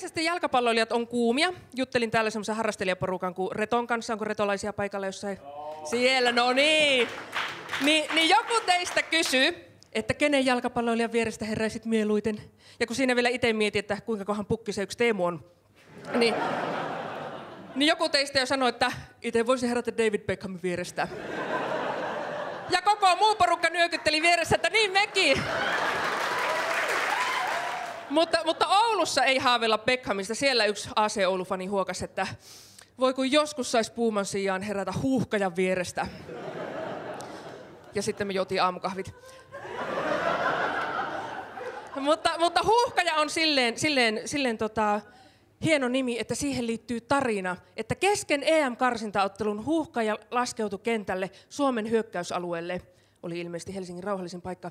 Sitten jalkapalloilijat on kuumia. Juttelin täällä semmoisen harrastelijaporukan kuin Reton kanssa. Onko retolaisia paikalla jossain? Siellä, no niin. Ni, niin joku teistä kysyy, että kenen jalkapalloilijan vierestä heräisit mieluiten. Ja kun siinä vielä itse mietin, että kuinka kohan pukki se yksi Teemu on, niin, niin joku teistä jo sanoi, että itse voisi herätä David Beckhamin vierestä. Ja koko muu porukka nyökytteli vieressä, että niin mekin. Mutta, mutta Oulussa ei haavella Beckhamista. Siellä yksi AC Oulu-fani huokas, että voi kun joskus saisi puuman sijaan herätä huuhkajan vierestä. Ja sitten me juotiin aamukahvit. mutta, mutta huuhkaja on silleen, silleen, silleen tota, hieno nimi, että siihen liittyy tarina, että kesken EM-karsintaottelun huuhkaja laskeutui kentälle Suomen hyökkäysalueelle. Oli ilmeisesti Helsingin rauhallisin paikka.